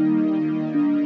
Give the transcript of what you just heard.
Música